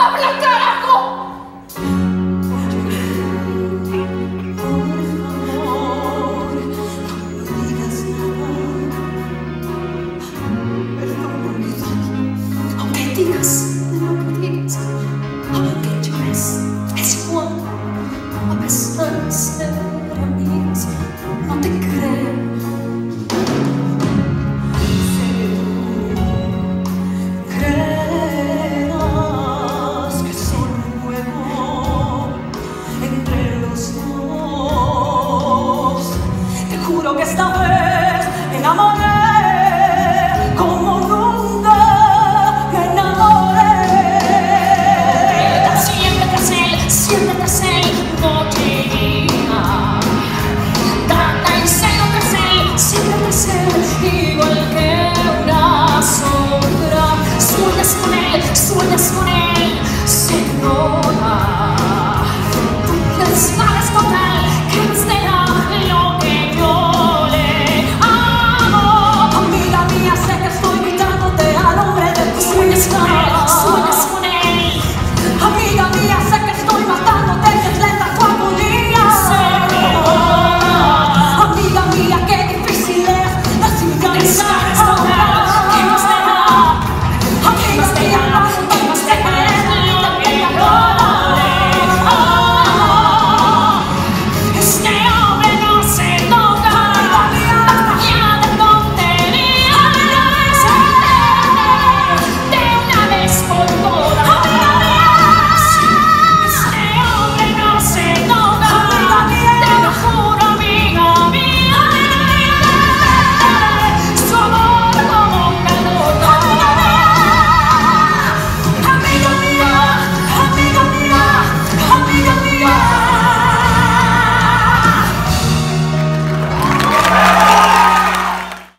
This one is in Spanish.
¡Hola, carajo! Digas digas, aunque llores, es igual. A pesar de ser esta vez el amor